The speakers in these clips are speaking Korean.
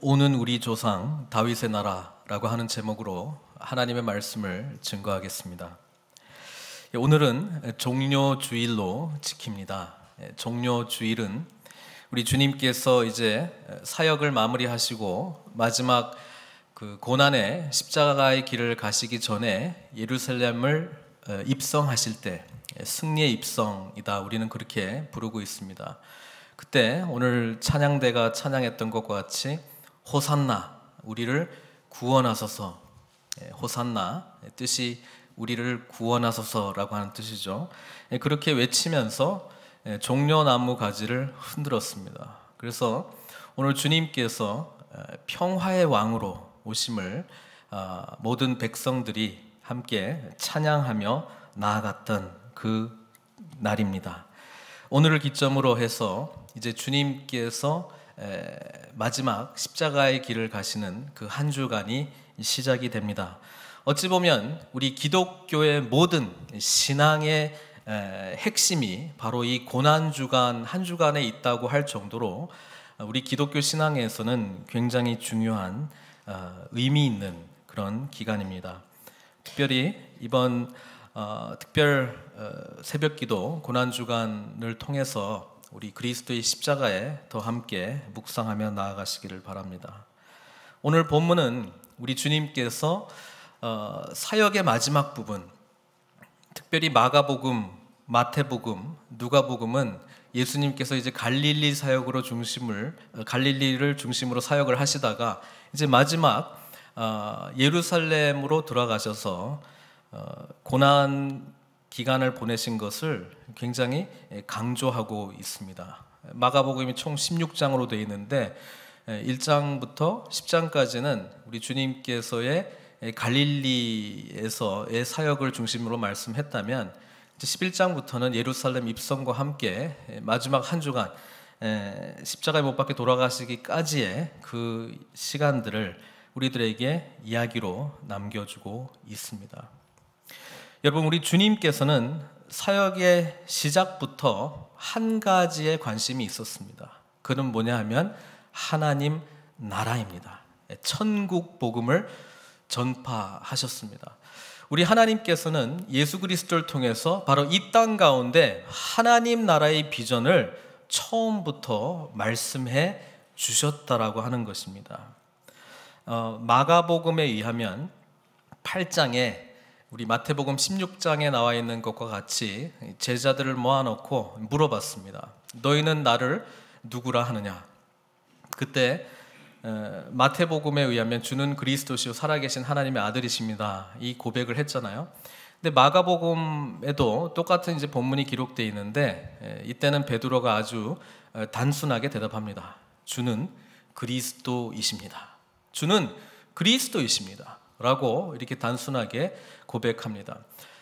오는 우리 조상 다윗의 나라라고 하는 제목으로 하나님의 말씀을 증거하겠습니다. 오늘은 종료 주일로 지킵니다. 종료 주일은 우리 주님께서 이제 사역을 마무리하시고 마지막 그 고난의 십자가의 길을 가시기 전에 예루살렘을 어, 입성하실 때 승리의 입성이다. 우리는 그렇게 부르고 있습니다. 그때 오늘 찬양대가 찬양했던 것과 같이 호산나 우리를 구원하소서 예, 호산나 뜻이 우리를 구원하소서라고 하는 뜻이죠. 예, 그렇게 외치면서 예, 종려나무 가지를 흔들었습니다. 그래서 오늘 주님께서 평화의 왕으로 오심을 아, 모든 백성들이 함께 찬양하며 나아갔던 그 날입니다. 오늘을 기점으로 해서 이제 주님께서 마지막 십자가의 길을 가시는 그 한 주간이 시작이 됩니다. 어찌 보면 우리 기독교의 모든 신앙의 핵심이 바로 이 고난 주간 한 주간에 있다고 할 정도로 우리 기독교 신앙에서는 굉장히 중요한 어, 의미 있는 그런 기간입니다. 특별히 이번 어, 특별 어, 새벽기도 고난 주간을 통해서 우리 그리스도의 십자가에 더 함께 묵상하며 나아가시기를 바랍니다. 오늘 본문은 우리 주님께서 어, 사역의 마지막 부분, 특별히 마가복음, 마태복음, 누가복음은 예수님께서 이제 갈릴리 사역으로 중심을 어, 갈릴리를 중심으로 사역을 하시다가 이제 마지막 어, 예루살렘으로 돌아가셔서 고난 기간을 보내신 것을 굉장히 강조하고 있습니다. 마가복음이 총 16장으로 되어 있는데 1장부터 10장까지는 우리 주님께서의 갈릴리에서의 사역을 중심으로 말씀했다면 11장부터는 예루살렘 입성과 함께 마지막 한 주간 십자가에 못 박혀 돌아가시기까지의 그 시간들을 우리들에게 이야기로 남겨주고 있습니다. 여러분 우리 주님께서는 사역의 시작부터 한 가지에 관심이 있었습니다. 그는 뭐냐 하면 하나님 나라입니다. 천국 복음을 전파하셨습니다. 우리 하나님께서는 예수 그리스도를 통해서 바로 이 땅 가운데 하나님 나라의 비전을 처음부터 말씀해 주셨다라고 하는 것입니다. 어, 마가복음에 의하면 8장에 우리 마태복음 16장에 나와 있는 것과 같이 제자들을 모아놓고 물어봤습니다. 너희는 나를 누구라 하느냐? 그때 마태복음에 의하면 주는 그리스도시요 살아계신 하나님의 아들이십니다. 이 고백을 했잖아요. 근데 마가복음에도 똑같은 이제 본문이 기록되어 있는데 이때는 베드로가 아주 단순하게 대답합니다. 주는 그리스도이십니다. 주는 그리스도이십니다. 라고 이렇게 단순하게 고백합니다.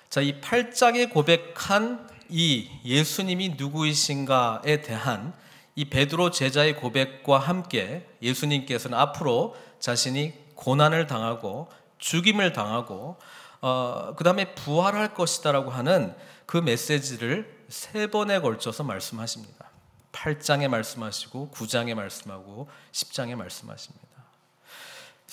자, 이 8장에 고백한 이 예수님이 누구이신가에 대한 이 베드로 제자의 고백과 함께 예수님께서는 앞으로 자신이 고난을 당하고 죽임을 당하고 어, 그 다음에 부활할 것이다라고 하는 그 메시지를 세 번에 걸쳐서 말씀하십니다. 8장에 말씀하시고 9장에 말씀하고 10장에 말씀하십니다.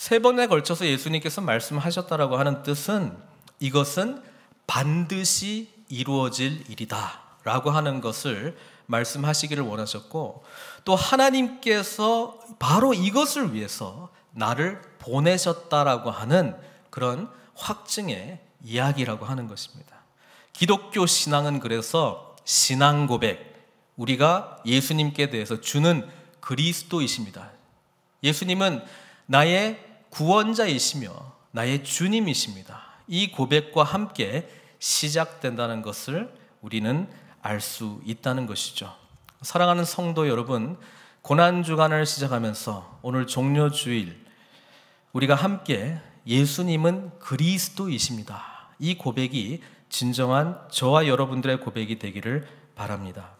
세 번에 걸쳐서 예수님께서 말씀하셨다라고 하는 뜻은 이것은 반드시 이루어질 일이다. 라고 하는 것을 말씀하시기를 원하셨고 또 하나님께서 바로 이것을 위해서 나를 보내셨다라고 하는 그런 확증의 이야기라고 하는 것입니다. 기독교 신앙은 그래서 신앙 고백, 우리가 예수님께 대해서 주는 그리스도이십니다. 예수님은 나의 구원자이시며 나의 주님이십니다. 이 고백과 함께 시작된다는 것을 우리는 알 수 있다는 것이죠. 사랑하는 성도 여러분, 고난 주간을 시작하면서 오늘 종료 주일 우리가 함께 예수님은 그리스도이십니다. 이 고백이 진정한 저와 여러분들의 고백이 되기를 바랍니다.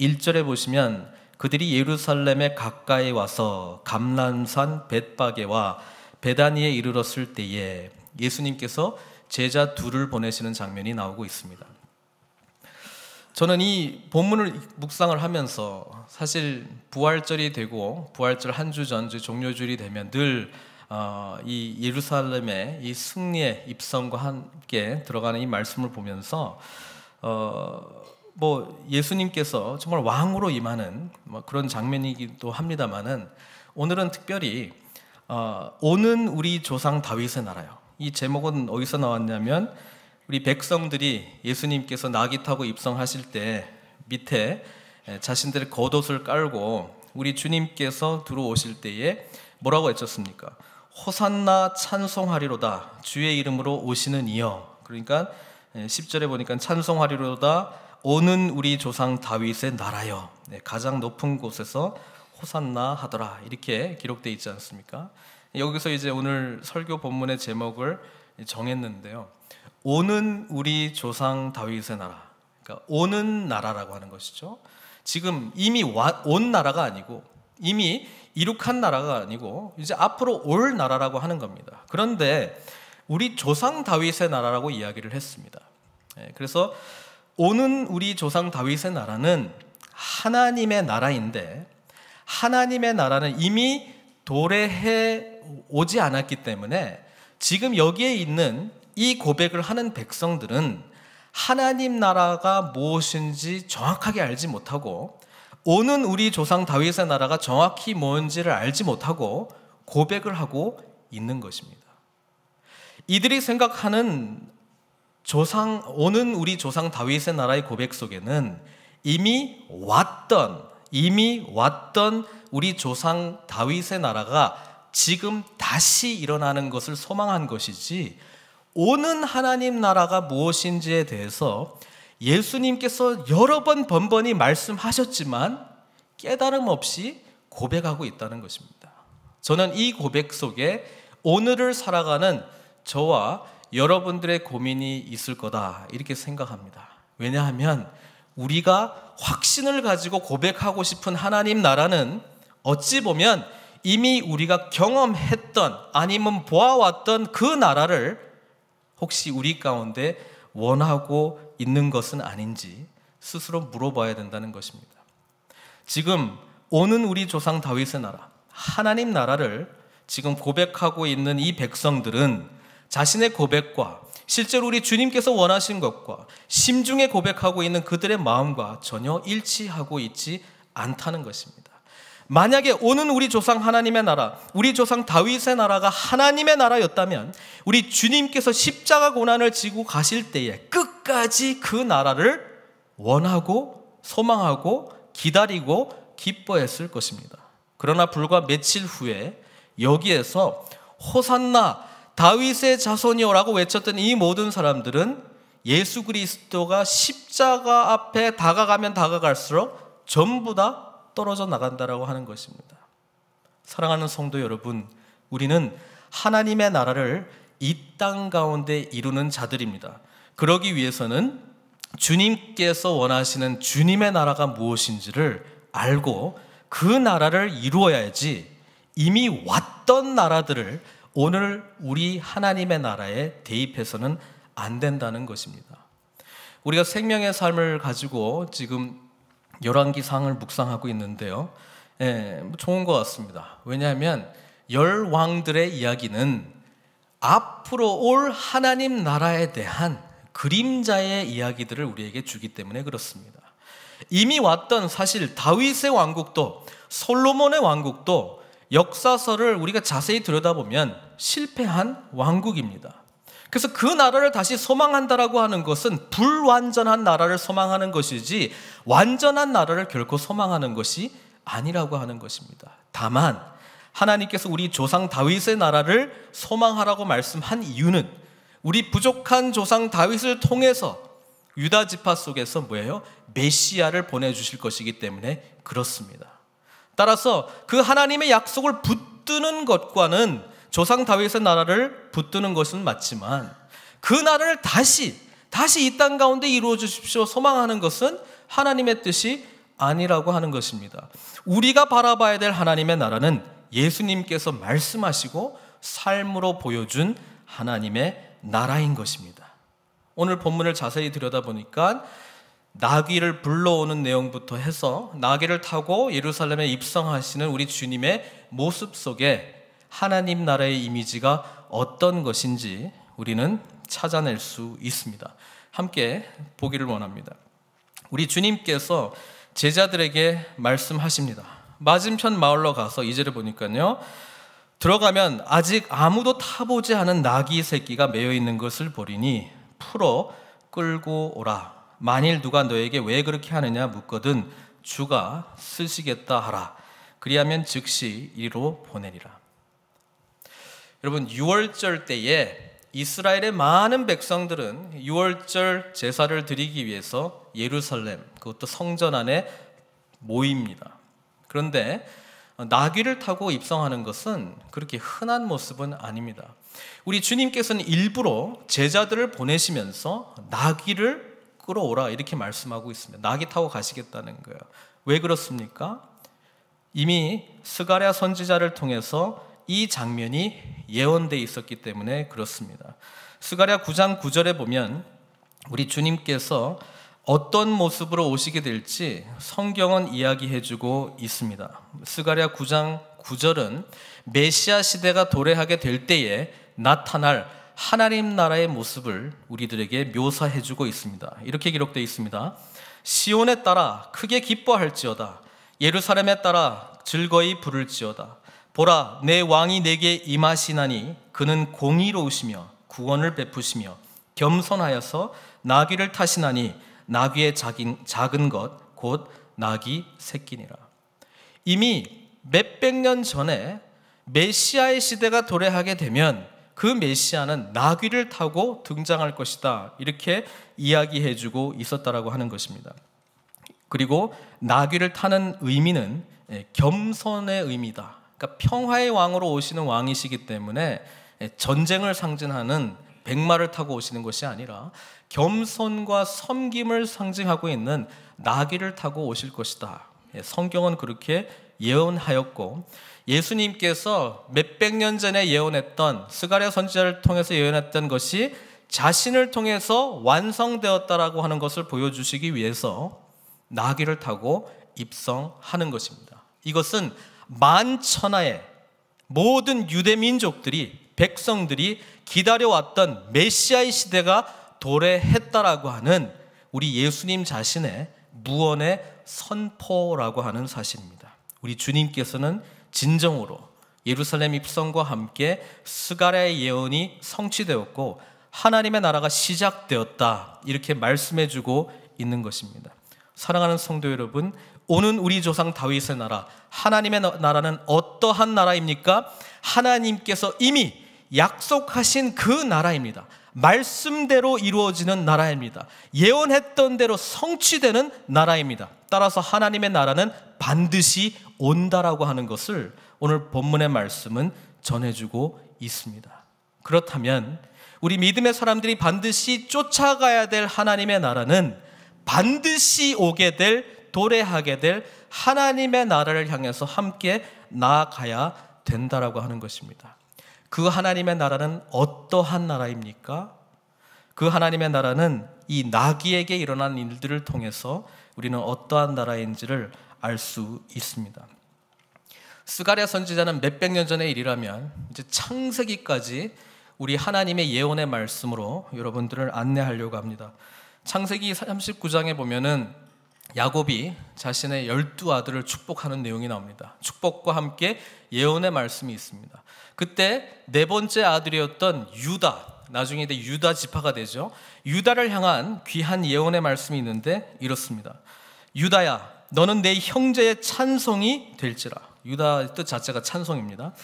1절에 보시면 그들이 예루살렘에 가까이 와서 감람산 벳바게와 베다니에 이르렀을 때에 예수님께서 제자 둘을 보내시는 장면이 나오고 있습니다. 저는 이 본문을 묵상을 하면서 사실 부활절이 되고 부활절 한 주 전, 종료주일이 되면 늘이 어, 예루살렘의 이 승리의 입성과 함께 들어가는 이 말씀을 보면서 어, 뭐 예수님께서 정말 왕으로 임하는 뭐 그런 장면이기도 합니다만은 오늘은 특별히 어, 오는 우리 조상 다윗의 나라요. 이 제목은 어디서 나왔냐면 우리 백성들이 예수님께서 나귀 타고 입성하실 때 밑에 자신들의 겉옷을 깔고 우리 주님께서 들어오실 때에 뭐라고 외쳤습니까? 호산나 찬송하리로다 주의 이름으로 오시는 이여 그러니까 10절에 보니까 찬송하리로다 오는 우리 조상 다윗의 나라여 네, 가장 높은 곳에서 호산나 하더라 이렇게 기록되어 있지 않습니까? 여기서 이제 오늘 설교 본문의 제목을 정했는데요. 오는 우리 조상 다윗의 나라. 그러니까 오는 나라라고 하는 것이죠. 지금 이미 와, 온 나라가 아니고 이미 이룩한 나라가 아니고 이제 앞으로 올 나라라고 하는 겁니다. 그런데 우리 조상 다윗의 나라라고 이야기를 했습니다. 예, 그래서 오는 우리 조상 다윗의 나라는 하나님의 나라인데 하나님의 나라는 이미 도래해 오지 않았기 때문에 지금 여기에 있는 이 고백을 하는 백성들은 하나님 나라가 무엇인지 정확하게 알지 못하고 오는 우리 조상 다윗의 나라가 정확히 뭔지를 알지 못하고 고백을 하고 있는 것입니다. 이들이 생각하는 조상 오는 우리 조상 다윗의 나라의 고백 속에는 이미 왔던 이미 왔던 우리 조상 다윗의 나라가 지금 다시 일어나는 것을 소망한 것이지 오는 하나님 나라가 무엇인지에 대해서 예수님께서 여러 번 번번이 말씀하셨지만 깨달음 없이 고백하고 있다는 것입니다. 저는 이 고백 속에 오늘을 살아가는 저와 여러분들의 고민이 있을 거다 이렇게 생각합니다. 왜냐하면 우리가 확신을 가지고 고백하고 싶은 하나님 나라는 어찌 보면 이미 우리가 경험했던 아니면 보아왔던 그 나라를 혹시 우리 가운데 원하고 있는 것은 아닌지 스스로 물어봐야 된다는 것입니다. 지금 오는 우리 조상 다윗의 나라, 하나님 나라를 지금 고백하고 있는 이 백성들은 자신의 고백과 실제로 우리 주님께서 원하신 것과 심중에 고백하고 있는 그들의 마음과 전혀 일치하고 있지 않다는 것입니다. 만약에 오는 우리 조상 하나님의 나라, 우리 조상 다윗의 나라가 하나님의 나라였다면 우리 주님께서 십자가 고난을 지고 가실 때에 끝까지 그 나라를 원하고 소망하고 기다리고 기뻐했을 것입니다. 그러나 불과 며칠 후에 여기에서 호산나 다윗의 자손이오라고 외쳤던 이 모든 사람들은 예수 그리스도가 십자가 앞에 다가가면 다가갈수록 전부 다 떨어져 나간다라고 하는 것입니다. 사랑하는 성도 여러분, 우리는 하나님의 나라를 이 땅 가운데 이루는 자들입니다. 그러기 위해서는 주님께서 원하시는 주님의 나라가 무엇인지를 알고 그 나라를 이루어야지 이미 왔던 나라들을 오늘 우리 하나님의 나라에 대입해서는 안 된다는 것입니다. 우리가 생명의 삶을 가지고 지금 열왕기상을 묵상하고 있는데요. 예, 뭐 좋은 것 같습니다. 왜냐하면 열 왕들의 이야기는 앞으로 올 하나님 나라에 대한 그림자의 이야기들을 우리에게 주기 때문에 그렇습니다. 이미 왔던 사실 다윗의 왕국도 솔로몬의 왕국도 역사서를 우리가 자세히 들여다보면 실패한 왕국입니다. 그래서 그 나라를 다시 소망한다라고 하는 것은 불완전한 나라를 소망하는 것이지 완전한 나라를 결코 소망하는 것이 아니라고 하는 것입니다. 다만 하나님께서 우리 조상 다윗의 나라를 소망하라고 말씀한 이유는 우리 부족한 조상 다윗을 통해서 유다 지파 속에서 뭐예요? 메시아를 보내 주실 것이기 때문에 그렇습니다. 따라서 그 하나님의 약속을 붙드는 것과는 조상 다윗의 나라를 붙드는 것은 맞지만 그 나라를 다시 다시 이 땅 가운데 이루어 주십시오 소망하는 것은 하나님의 뜻이 아니라고 하는 것입니다. 우리가 바라봐야 될 하나님의 나라는 예수님께서 말씀하시고 삶으로 보여준 하나님의 나라인 것입니다. 오늘 본문을 자세히 들여다보니까 나귀를 불러오는 내용부터 해서 나귀를 타고 예루살렘에 입성하시는 우리 주님의 모습 속에 하나님 나라의 이미지가 어떤 것인지 우리는 찾아낼 수 있습니다. 함께 보기를 원합니다. 우리 주님께서 제자들에게 말씀하십니다. 맞은편 마을로 가서 이제를 보니까요. 들어가면 아직 아무도 타보지 않은 나귀 새끼가 매여 있는 것을 보리니 풀어 끌고 오라. 만일 누가 너에게 왜 그렇게 하느냐 묻거든 주가 쓰시겠다 하라. 그리하면 즉시 이리로 보내리라. 여러분 6월절 때에 이스라엘의 많은 백성들은 6월절 제사를 드리기 위해서 예루살렘 그것도 성전 안에 모입니다. 그런데 나귀를 타고 입성하는 것은 그렇게 흔한 모습은 아닙니다. 우리 주님께서는 일부러 제자들을 보내시면서 나귀를 끌어오라 이렇게 말씀하고 있습니다. 나귀 타고 가시겠다는 거예요. 왜 그렇습니까? 이미 스가랴 선지자를 통해서 이 장면이 예언돼 있었기 때문에 그렇습니다. 스가랴 9장 9절에 보면 우리 주님께서 어떤 모습으로 오시게 될지 성경은 이야기해 주고 있습니다. 스가랴 9장 9절은 메시아 시대가 도래하게 될 때에 나타날 하나님 나라의 모습을 우리들에게 묘사해 주고 있습니다. 이렇게 기록되어 있습니다. 시온에 따라 크게 기뻐할지어다. 예루살렘에 따라 즐거이 부를지어다. 보라, 내 왕이 내게 임하시나니 그는 공의로우시며 구원을 베푸시며 겸손하여서 나귀를 타시나니 나귀의 작은, 작은 것, 곧 나귀 새끼니라. 이미 몇백 년 전에 메시아의 시대가 도래하게 되면 그 메시아는 나귀를 타고 등장할 것이다. 이렇게 이야기해 주고 있었다라고 하는 것입니다. 그리고 나귀를 타는 의미는 예, 겸손의 의미다. 그러니까 평화의 왕으로 오시는 왕이시기 때문에 예, 전쟁을 상징하는 백마를 타고 오시는 것이 아니라 겸손과 섬김을 상징하고 있는 나귀를 타고 오실 것이다. 예, 성경은 그렇게 예언하였고 예수님께서 몇백 년 전에 예언했던 스가랴 선지자를 통해서 예언했던 것이 자신을 통해서 완성되었다라고 하는 것을 보여주시기 위해서 나귀를 타고 입성하는 것입니다. 이것은 만천하의 모든 유대 민족들이 백성들이 기다려왔던 메시아의 시대가 도래했다라고 하는 우리 예수님 자신의 무언의 선포라고 하는 사실입니다. 우리 주님께서는 진정으로 예루살렘 입성과 함께 스가랴의 예언이 성취되었고 하나님의 나라가 시작되었다 이렇게 말씀해 주고 있는 것입니다. 사랑하는 성도 여러분, 오는 우리 조상 다윗의 나라, 하나님의 나라는 어떠한 나라입니까? 하나님께서 이미 약속하신 그 나라입니다. 말씀대로 이루어지는 나라입니다. 예언했던 대로 성취되는 나라입니다. 따라서 하나님의 나라는 반드시 온다라고 하는 것을 오늘 본문의 말씀은 전해주고 있습니다. 그렇다면 우리 믿음의 사람들이 반드시 쫓아가야 될 하나님의 나라는 반드시 오게 될 도래하게 될 하나님의 나라를 향해서 함께 나아가야 된다라고 하는 것입니다. 그 하나님의 나라는 어떠한 나라입니까? 그 하나님의 나라는 이 나귀에게 일어난 일들을 통해서 우리는 어떠한 나라인지를 알 수 있습니다. 스가랴 선지자는 몇백 년 전의 일이라면 이제 창세기까지 우리 하나님의 예언의 말씀으로 여러분들을 안내하려고 합니다. 창세기 39장에 보면은 야곱이 자신의 열두 아들을 축복하는 내용이 나옵니다. 축복과 함께 예언의 말씀이 있습니다. 그때 네 번째 아들이었던 유다, 나중에 이제 유다 지파가 되죠. 유다를 향한 귀한 예언의 말씀이 있는데 이렇습니다. 유다야, 너는 내 형제의 찬송이 될지라. 유다 뜻 자체가 찬송입니다.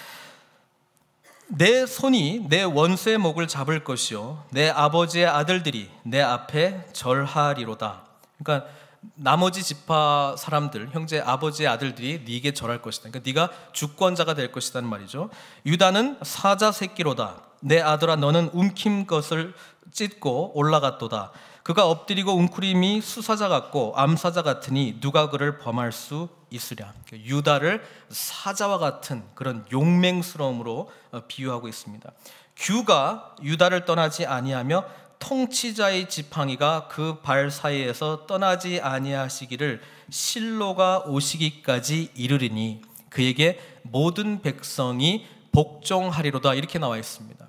내 손이 내 원수의 목을 잡을 것이요 내 아버지의 아들들이 내 앞에 절하리로다. 그러니까 나머지 지파 사람들, 형제 아버지의 아들들이 네게 절할 것이다. 그러니까 네가 주권자가 될 것이라는 말이죠. 유다는 사자 새끼로다. 내 아들아 너는 움킨 것을 찢고 올라갔도다. 그가 엎드리고 웅크림이 수사자 같고 암사자 같으니 누가 그를 범할 수 있으랴. 유다를 사자와 같은 그런 용맹스러움으로 어, 비유하고 있습니다. 규가 유다를 떠나지 아니하며 통치자의 지팡이가 그 발 사이에서 떠나지 아니하시기를 실로가 오시기까지 이르리니 그에게 모든 백성이 복종하리로다 이렇게 나와 있습니다.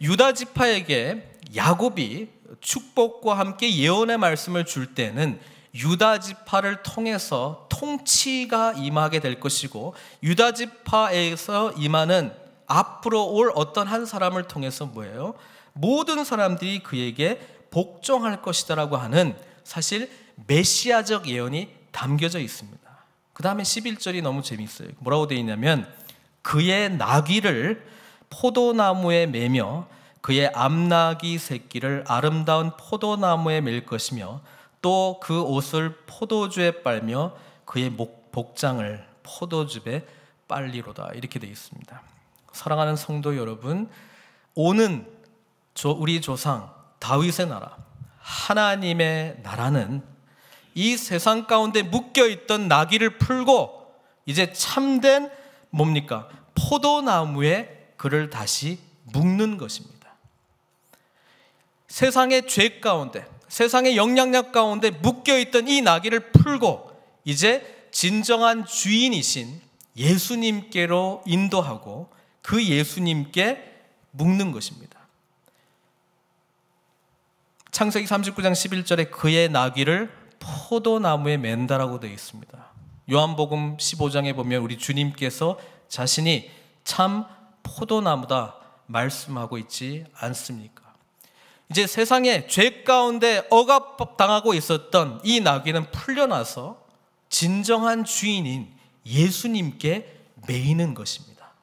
유다 지파에게 야곱이 축복과 함께 예언의 말씀을 줄 때는 유다 지파를 통해서 통치가 임하게 될 것이고 유다 지파에서 임하는 앞으로 올 어떤 한 사람을 통해서 뭐예요? 모든 사람들이 그에게 복종할 것이다라고 하는 사실 메시아적 예언이 담겨져 있습니다. 그 다음에 11절이 너무 재미있어요. 뭐라고 되어 있냐면 그의 나귀를 포도나무에 매며 그의 암나귀 새끼를 아름다운 포도나무에 맬 것이며 또 그 옷을 포도주에 빨며 그의 목, 복장을 포도즙에 빨리로다 이렇게 되어 있습니다. 사랑하는 성도 여러분, 오는 우리 조상 다윗의 나라, 하나님의 나라는 이 세상 가운데 묶여 있던 나귀를 풀고 이제 참된 뭡니까? 포도나무에 그를 다시 묶는 것입니다. 세상의 죄 가운데, 세상의 영향력 가운데 묶여 있던 이 나귀를 풀고 이제 진정한 주인이신 예수님께로 인도하고 그 예수님께 묶는 것입니다. 창세기 39장 11절에 그의 나귀를 포도나무에 맨다라고 되어 있습니다. 요한복음 15장에 보면 우리 주님께서 자신이 참 포도나무다 말씀하고 있지 않습니까? 이제 세상에 죄 가운데 억압당하고 있었던 이 나귀는 풀려나서 진정한 주인인 예수님께 매이는 것입니다.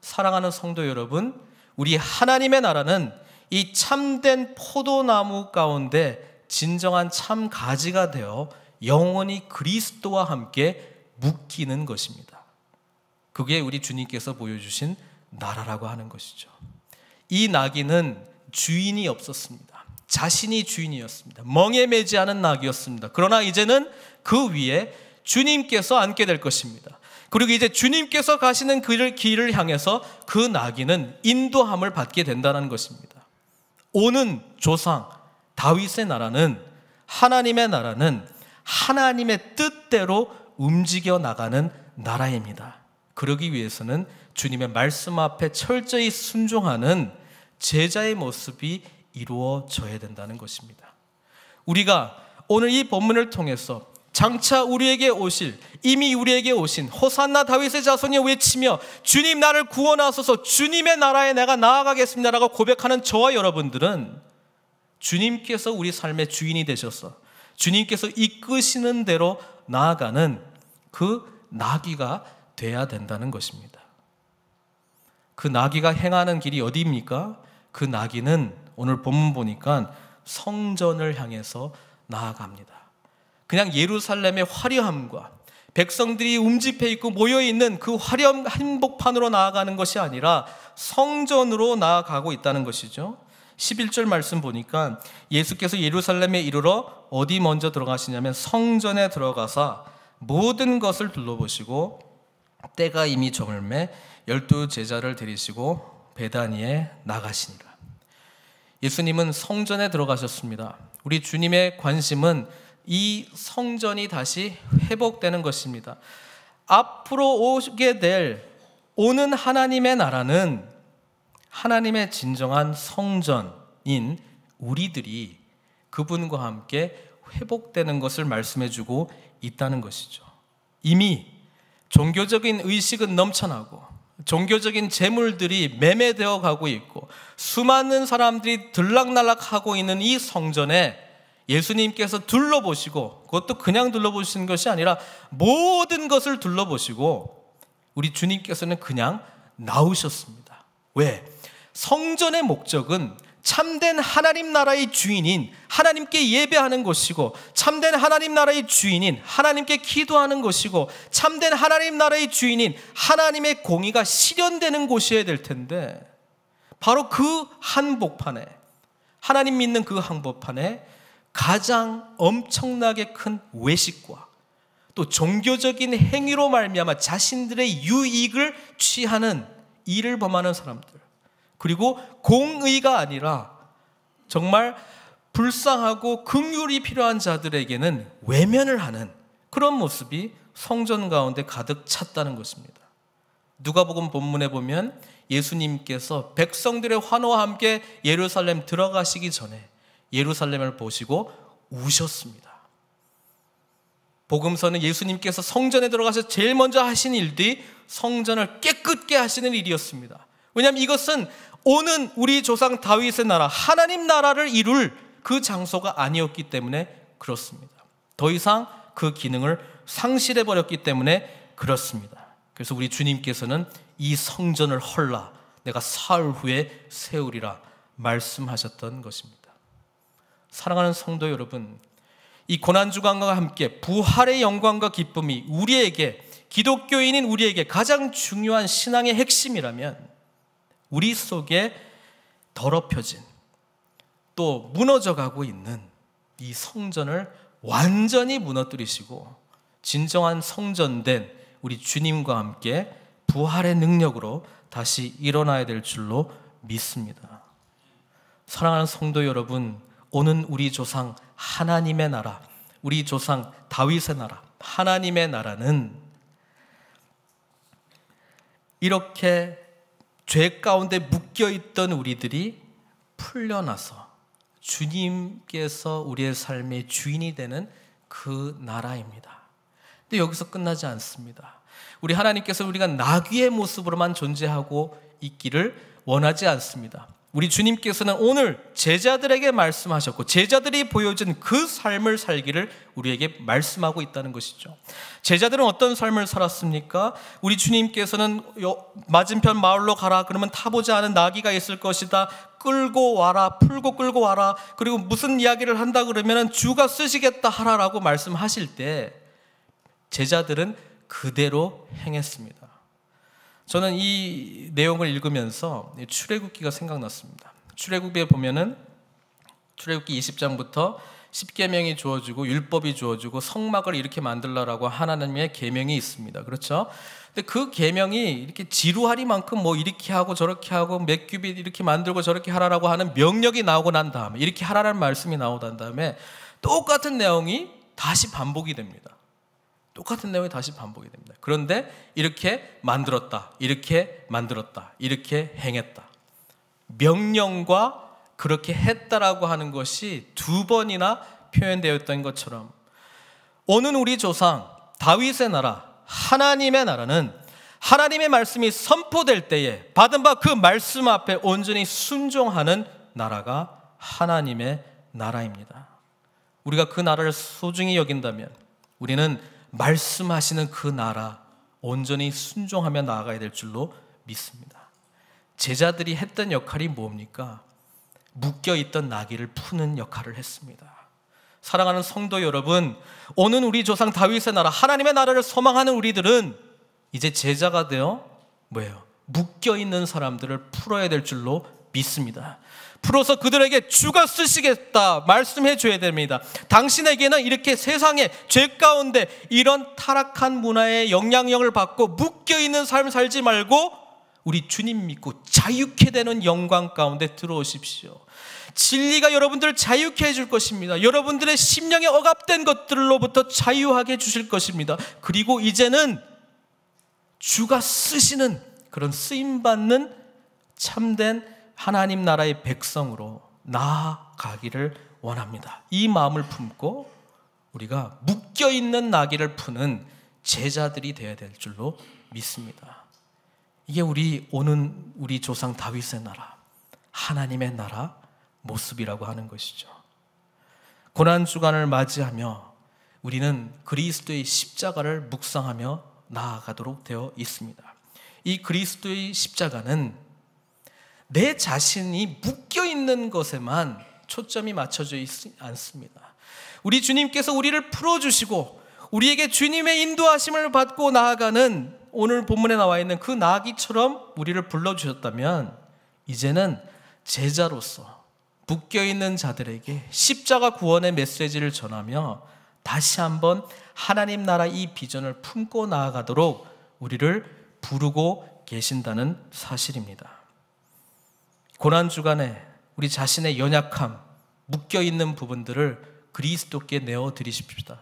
사랑하는 성도 여러분, 우리 하나님의 나라는 이 참된 포도나무 가운데 진정한 참 가지가 되어 영원히 그리스도와 함께 묶이는 것입니다. 그게 우리 주님께서 보여주신 나라라고 하는 것이죠. 이 나귀는 주인이 없었습니다. 자신이 주인이었습니다. 멍에 매지 않은 낙이었습니다. 그러나 이제는 그 위에 주님께서 앉게 될 것입니다. 그리고 이제 주님께서 가시는 그 길을 향해서 그 나귀는 인도함을 받게 된다는 것입니다. 오는 조상 다윗의 나라는 하나님의 나라는 하나님의 뜻대로 움직여 나가는 나라입니다. 그러기 위해서는 주님의 말씀 앞에 철저히 순종하는 제자의 모습이 이루어져야 된다는 것입니다. 우리가 오늘 이 본문을 통해서 장차 우리에게 오실 이미 우리에게 오신 호산나 다윗의 자손이 외치며 주님 나를 구원하소서 주님의 나라에 내가 나아가겠습니다라고 고백하는 저와 여러분들은 주님께서 우리 삶의 주인이 되셔서 주님께서 이끄시는 대로 나아가는 그 나귀가 돼야 된다는 것입니다. 그 나귀가 행하는 길이 어디입니까? 그 나귀는 오늘 본문 보니까 성전을 향해서 나아갑니다. 그냥 예루살렘의 화려함과 백성들이 움집해 있고 모여 있는 그 화려한 한복판으로 나아가는 것이 아니라 성전으로 나아가고 있다는 것이죠. 11절 말씀 보니까 예수께서 예루살렘에 이르러 어디 먼저 들어가시냐면 성전에 들어가사 모든 것을 둘러보시고 때가 이미 저물매 열두 제자를 데리시고 베다니에 나가시니라. 예수님은 성전에 들어가셨습니다. 우리 주님의 관심은 이 성전이 다시 회복되는 것입니다. 앞으로 오게 될 오는 하나님의 나라는 하나님의 진정한 성전인 우리들이 그분과 함께 회복되는 것을 말씀해 주고 있다는 것이죠. 이미 종교적인 의식은 넘쳐나고 종교적인 재물들이 매매되어 가고 있고 수많은 사람들이 들락날락하고 있는 이 성전에 예수님께서 둘러보시고 그것도 그냥 둘러보시는 것이 아니라 모든 것을 둘러보시고 우리 주님께서는 그냥 나오셨습니다. 왜? 성전의 목적은 참된 하나님 나라의 주인인 하나님께 예배하는 것이고 참된 하나님 나라의 주인인 하나님께 기도하는 것이고 참된 하나님 나라의 주인인 하나님의 공의가 실현되는 곳이어야 될 텐데 바로 그 한복판에 하나님 믿는 그 한복판에 가장 엄청나게 큰 외식과 또 종교적인 행위로 말미암아 자신들의 유익을 취하는 일을 범하는 사람들 그리고 공의가 아니라 정말 불쌍하고 긍휼이 필요한 자들에게는 외면을 하는 그런 모습이 성전 가운데 가득 찼다는 것입니다. 누가복음 본문에 보면 예수님께서 백성들의 환호와 함께 예루살렘 들어가시기 전에 예루살렘을 보시고 우셨습니다. 복음서는 예수님께서 성전에 들어가서 제일 먼저 하신 일들이 성전을 깨끗게 하시는 일이었습니다. 왜냐하면 이것은 오는 우리 조상 다윗의 나라, 하나님 나라를 이룰 그 장소가 아니었기 때문에 그렇습니다. 더 이상 그 기능을 상실해 버렸기 때문에 그렇습니다. 그래서 우리 주님께서는 이 성전을 헐라 내가 사흘 후에 세우리라 말씀하셨던 것입니다. 사랑하는 성도 여러분, 이 고난 주간과 함께 부활의 영광과 기쁨이 우리에게 기독교인인 우리에게 가장 중요한 신앙의 핵심이라면 우리 속에 더럽혀진 또 무너져 가고 있는 이 성전을 완전히 무너뜨리시고 진정한 성전된 우리 주님과 함께 부활의 능력으로 다시 일어나야 될 줄로 믿습니다. 사랑하는 성도 여러분, 오는 우리 조상 하나님의 나라, 우리 조상 다윗의 나라, 하나님의 나라는 이렇게 죄 가운데 묶여 있던 우리들이 풀려나서 주님께서 우리의 삶의 주인이 되는 그 나라입니다. 근데 여기서 끝나지 않습니다. 우리 하나님께서 우리가 나귀의 모습으로만 존재하고 있기를 원하지 않습니다. 우리 주님께서는 오늘 제자들에게 말씀하셨고 제자들이 보여준 그 삶을 살기를 우리에게 말씀하고 있다는 것이죠. 제자들은 어떤 삶을 살았습니까? 우리 주님께서는 맞은편 마을로 가라 그러면 타보지 않은 나귀가 있을 것이다. 끌고 와라 풀고 끌고 와라 그리고 무슨 이야기를 한다 그러면 주가 쓰시겠다 하라라고 말씀하실 때 제자들은 그대로 행했습니다. 저는 이 내용을 읽으면서 출애굽기가 생각났습니다. 출애굽기에 보면은 출애굽기 20장부터 10계명이 주어지고 율법이 주어지고 성막을 이렇게 만들라라고 하나님의 계명이 있습니다. 그렇죠? 근데 그 계명이 이렇게 지루하리만큼 뭐 이렇게 하고 저렇게 하고 몇 규빗 이렇게 만들고 저렇게 하라라고 하는 명령이 나오고 난 다음에 이렇게 하라는 말씀이 나오고 난 다음에 똑같은 내용이 다시 반복이 됩니다. 똑같은 내용이 다시 반복이 됩니다. 그런데 이렇게 만들었다, 이렇게 만들었다, 이렇게 행했다. 명령과 그렇게 했다라고 하는 것이 두 번이나 표현되어 있던 것처럼 오는 우리 조상 다윗의 나라, 하나님의 나라는 하나님의 말씀이 선포될 때에 받은 바 그 말씀 앞에 온전히 순종하는 나라가 하나님의 나라입니다. 우리가 그 나라를 소중히 여긴다면 우리는 말씀하시는 그 나라 온전히 순종하며 나아가야 될 줄로 믿습니다. 제자들이 했던 역할이 뭡니까? 묶여 있던 나귀를 푸는 역할을 했습니다. 사랑하는 성도 여러분, 오는 우리 조상 다윗의 나라, 하나님의 나라를 소망하는 우리들은 이제 제자가 되어 뭐예요? 묶여 있는 사람들을 풀어야 될 줄로 믿습니다. 풀어서 그들에게 주가 쓰시겠다 말씀해 줘야 됩니다. 당신에게는 이렇게 세상에 죄 가운데 이런 타락한 문화의 영향력을 받고 묶여 있는 삶 살지 말고 우리 주님 믿고 자유케 되는 영광 가운데 들어오십시오. 진리가 여러분들 자유케 해줄 것입니다. 여러분들의 심령에 억압된 것들로부터 자유하게 해주실 것입니다. 그리고 이제는 주가 쓰시는 그런 쓰임받는 참된 하나님 나라의 백성으로 나아가기를 원합니다. 이 마음을 품고 우리가 묶여 있는 나귀를 푸는 제자들이 되어야 될 줄로 믿습니다. 이게 우리 오는 우리 조상 다윗의 나라, 하나님의 나라 모습이라고 하는 것이죠. 고난 주간을 맞이하며 우리는 그리스도의 십자가를 묵상하며 나아가도록 되어 있습니다. 이 그리스도의 십자가는 내 자신이 묶여 있는 것에만 초점이 맞춰져 있지 않습니다. 우리 주님께서 우리를 풀어주시고 우리에게 주님의 인도하심을 받고 나아가는 오늘 본문에 나와 있는 그 나귀처럼 우리를 불러주셨다면 이제는 제자로서 묶여 있는 자들에게 십자가 구원의 메시지를 전하며 다시 한번 하나님 나라 이 비전을 품고 나아가도록 우리를 부르고 계신다는 사실입니다. 고난 주간에 우리 자신의 연약함, 묶여 있는 부분들을 그리스도께 내어 드리십시다.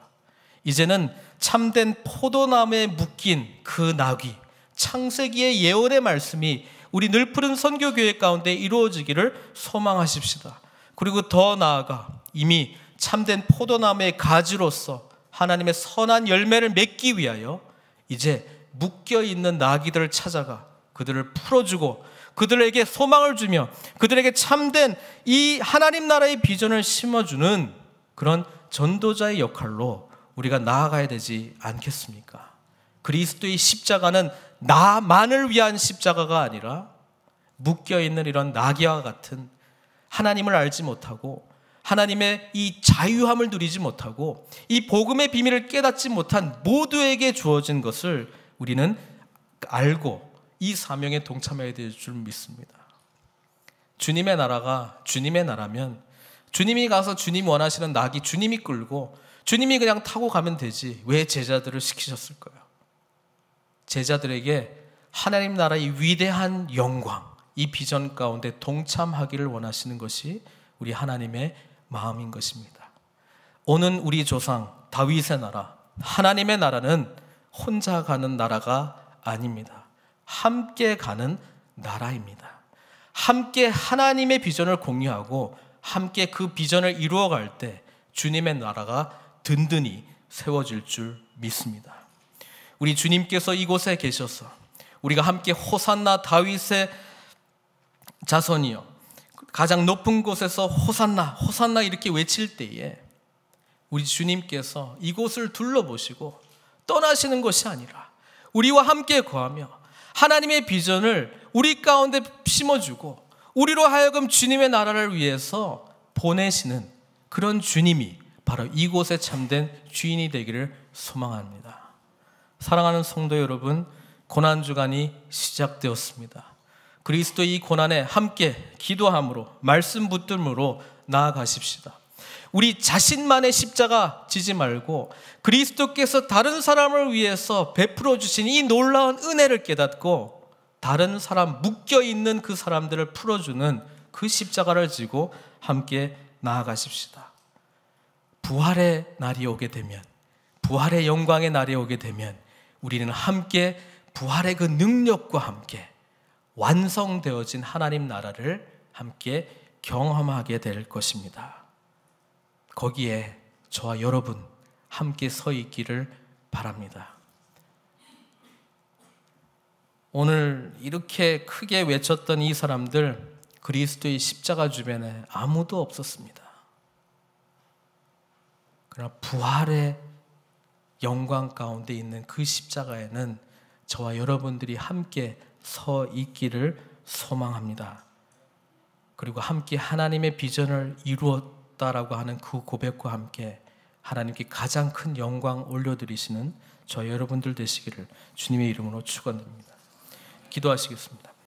이제는 참된 포도나무에 묶인 그 나귀, 창세기의 예언의 말씀이 우리 늘 푸른 선교교회 가운데 이루어지기를 소망하십시다. 그리고 더 나아가 이미 참된 포도나무의 가지로서 하나님의 선한 열매를 맺기 위하여 이제 묶여 있는 나귀들을 찾아가 그들을 풀어주고 그들에게 소망을 주며 그들에게 참된 이 하나님 나라의 비전을 심어주는 그런 전도자의 역할로 우리가 나아가야 되지 않겠습니까? 그리스도의 십자가는 나만을 위한 십자가가 아니라 묶여 있는 이런 나귀와 같은 하나님을 알지 못하고 하나님의 이 자유함을 누리지 못하고 이 복음의 비밀을 깨닫지 못한 모두에게 주어진 것을 우리는 알고 이 사명에 동참해야 될 줄 믿습니다. 주님의 나라가 주님의 나라면 주님이 가서 주님 원하시는 낙이 주님이 끌고 주님이 그냥 타고 가면 되지 왜 제자들을 시키셨을까요? 제자들에게 하나님 나라의 위대한 영광, 이 비전 가운데 동참하기를 원하시는 것이 우리 하나님의 마음인 것입니다. 오는 우리 조상 다윗의 나라, 하나님의 나라는 혼자 가는 나라가 아닙니다. 함께 가는 나라입니다. 함께 하나님의 비전을 공유하고 함께 그 비전을 이루어갈 때 주님의 나라가 든든히 세워질 줄 믿습니다. 우리 주님께서 이곳에 계셔서 우리가 함께 호산나 다윗의 자손이요 가장 높은 곳에서 호산나, 호산나 이렇게 외칠 때에 우리 주님께서 이곳을 둘러보시고 떠나시는 것이 아니라 우리와 함께 거하며 하나님의 비전을 우리 가운데 심어주고 우리로 하여금 주님의 나라를 위해서 보내시는 그런 주님이 바로 이곳에 참된 주인이 되기를 소망합니다. 사랑하는 성도 여러분, 고난 주간이 시작되었습니다. 그리스도의 이 고난에 함께 기도함으로 말씀 붙들므로 나아가십시다. 우리 자신만의 십자가 지지 말고 그리스도께서 다른 사람을 위해서 베풀어 주신 이 놀라운 은혜를 깨닫고 다른 사람 묶여 있는 그 사람들을 풀어주는 그 십자가를 지고 함께 나아가십시다. 부활의 날이 오게 되면 부활의 영광의 날이 오게 되면 우리는 함께 부활의 그 능력과 함께 완성되어진 하나님 나라를 함께 경험하게 될 것입니다. 거기에 저와 여러분 함께 서 있기를 바랍니다. 오늘 이렇게 크게 외쳤던 이 사람들 그리스도의 십자가 주변에 아무도 없었습니다. 그러나 부활의 영광 가운데 있는 그 십자가에는 저와 여러분들이 함께 서 있기를 소망합니다. 그리고 함께 하나님의 비전을 이루 었다라고 하는 그 고백과 함께 하나님께 가장 큰 영광 올려드리시는 저 여러분들 되시기를 주님의 이름으로 축원드립니다. 기도하시겠습니다.